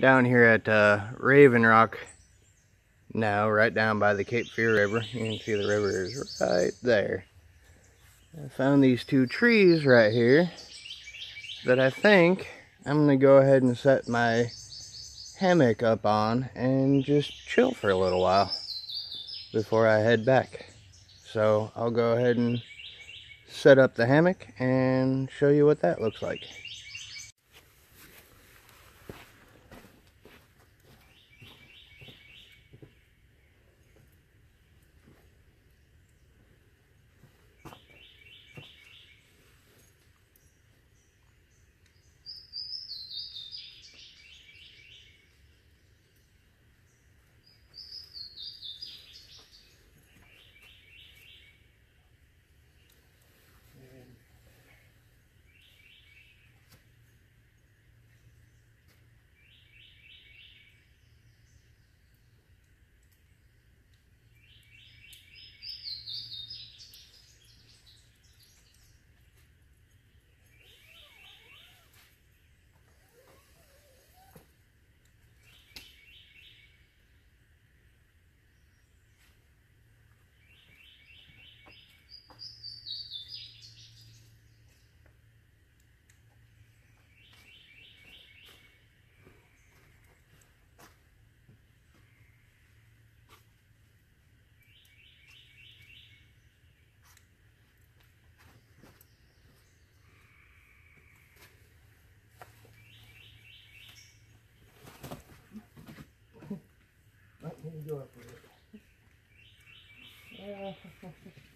down here at uh, Raven Rock now, right down by the Cape Fear River. You can see the river is right there. I found these two trees right here that I think I'm going to go ahead and set my hammock up on and just chill for a little while before I head back. So I'll go ahead and set up the hammock and show you what that looks like. そうですね。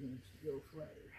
buttons to go flatter.